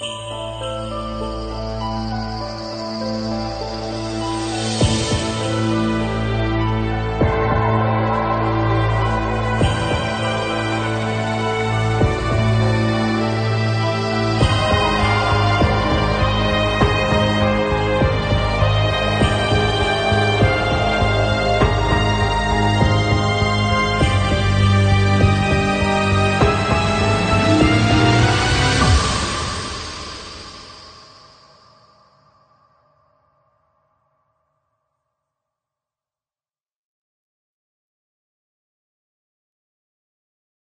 うん。